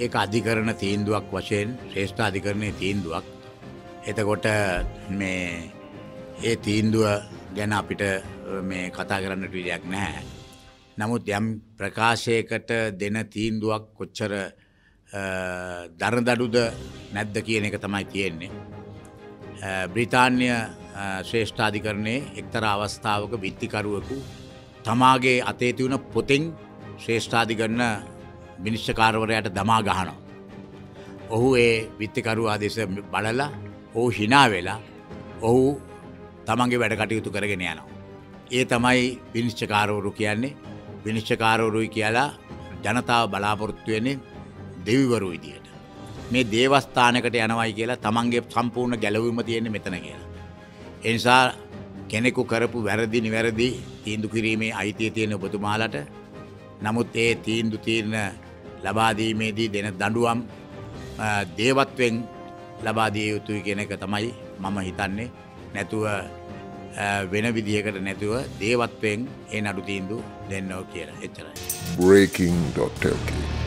ඒක අධිකරණ තීන්දුවක් වශයෙන් ශ්‍රේෂ්ඨ අධිකරණය තීන්දුවක් එතකොට මේ ඒ තීන්දුව ගැන අපිට මේ කතා කරන්නට විඩයක් නැහැ. නමුත් යම් ප්‍රකාශයකට දෙන තීන්දුවක් කොච්චර දරදඩුද නැද්ද කියන එක තමයි තියෙන්නේ. බ්‍රිතාන්‍ය ශ්‍රේෂ්ඨාධිකරණය එක්තර අවස්ථාවක විත්තිකරුවකු තමාගේ අතේ තිවුණ පොතෙන් ශ්‍රේෂ්ඨාධිකරන මිනිශ්චකාරවරයට දමා ගහනවා. ඔහු ඒ විත්තිකරුවා දෙස බලලා ඔහු හිනා වෙලා ඔහු තමන්ගේ වැඩ කටයුතු කරගෙන යනවා. ඒ තමයි විනිශ්චකාරවරු කියන්නේ විනිශ්චකාරවරුයි කියලා ජනතාව බලාපොරොත්තු වෙන්නේ දෙවිවරු විදියට. මේ දේවස්ථානකට යනවයි කියලා තමන්ගේ සම්පූර්ණ ගැලවීම තියෙන මෙතන කියලා. එනිසා කෙනෙකු කරපු වැරදි නිවැරදි තීන්දු කිරීමේ අයිතිය තියෙන ඔබතුමාලට නමුත් ඒ තීන්දු තීරණ ලබාදීමේදී දෙන දඩුවම් දේවත්වෙන් ලබාදිය යුතුයි කියන එක තමයි මම හිතන්නේ නැතුව වෙන විදිහකට නැතුව දේවත්වයෙන් ඒ නඩු තීන්දු දෙන්නෝ කියලා එච්චරයි. breaking.lk